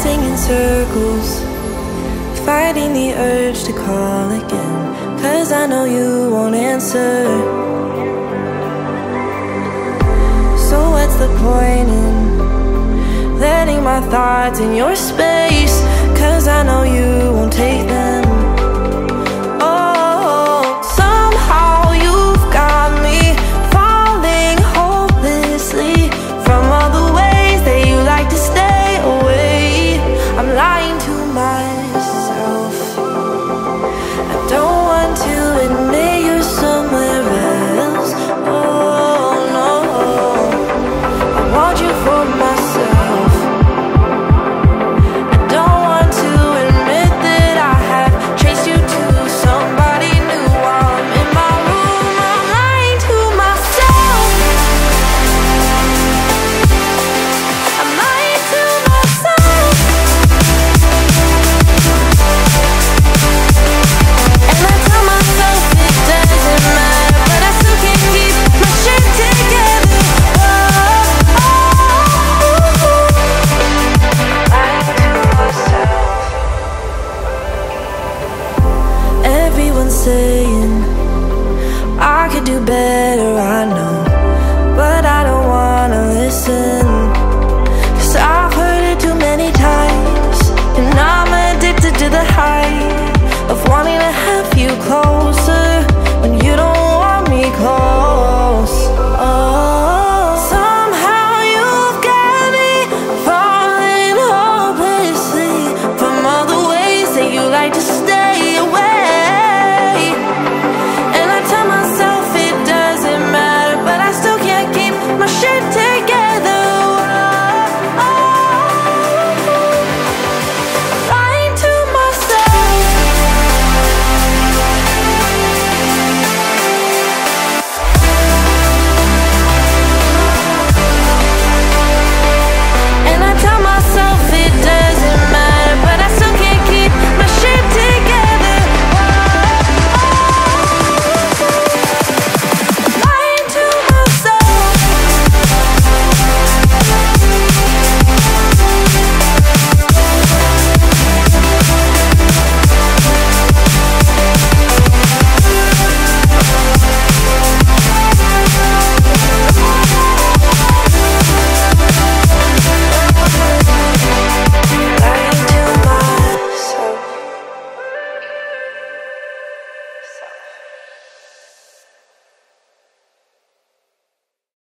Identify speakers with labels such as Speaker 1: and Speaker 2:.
Speaker 1: in circles, fighting the urge to call again. Cause I know you won't answer. So what's the point in letting my thoughts in your space? saying I could do better, I know.